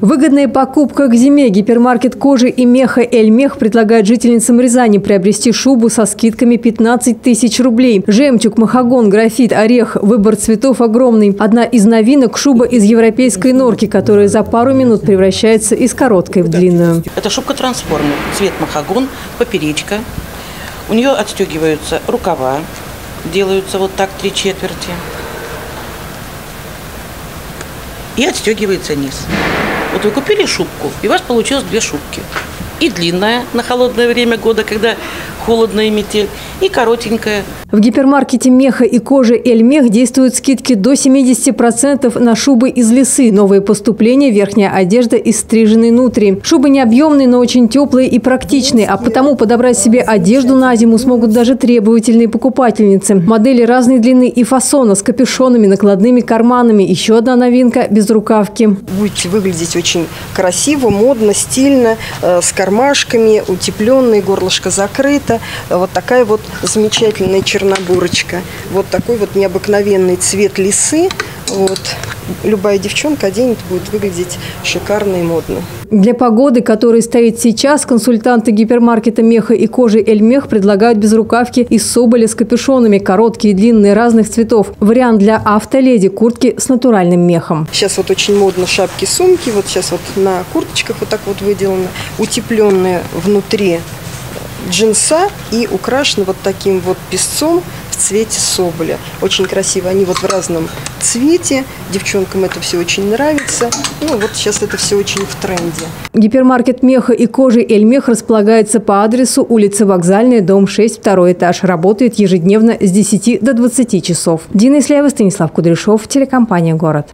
Выгодная покупка к зиме. Гипермаркет кожи и меха «Эльмех» предлагает жительницам Рязани приобрести шубу со скидками 15 тысяч рублей. Жемчуг, махагон, графит, орех. Выбор цветов огромный. Одна из новинок – шуба из европейской норки, которая за пару минут превращается из короткой в длинную. Это шубка-трансформер. Цвет махагон, поперечка. У нее отстегиваются рукава, делаются вот так три четверти. И отстегивается низ. Вот вы купили шубку, и у вас получилось две шубки. И длинная на холодное время года, когда холодно и метель, и коротенькая. В гипермаркете меха и кожи «Эльмех» действуют скидки до 70% на шубы из лесы. Новые поступления – верхняя одежда из стриженной нутри. Шубы не объемные, но очень теплые и практичные, а потому подобрать себе одежду на зиму смогут даже требовательные покупательницы. Модели разной длины и фасона с капюшонами, накладными карманами. Еще одна новинка – без рукавки. Будете выглядеть очень красиво, модно, стильно, э, с кармашками, утепленный, горлышко закрыто вот такая вот замечательная чернобурочка. Вот такой вот необыкновенный цвет лисы. Вот. Любая девчонка оденет, будет выглядеть шикарно и модно. Для погоды, которая стоит сейчас, консультанты гипермаркета меха и кожи «Эльмех» предлагают безрукавки из соболя с капюшонами, короткие и длинные разных цветов. Вариант для автоледи – куртки с натуральным мехом. Сейчас вот очень модно шапки-сумки. Вот сейчас вот на курточках вот так вот выделаны. Утепленные внутри джинса и украшены вот таким вот песцом в цвете соболя. Очень красиво. Они вот в разном цвете. Девчонкам это все очень нравится. Ну, вот сейчас это все очень в тренде. Гипермаркет меха и кожи «Эльмех» располагается по адресу улица Вокзальная, дом 6, второй этаж. Работает ежедневно с 10 до 20 часов. Дина Исляева, Станислав Кудряшов, телекомпания «Город».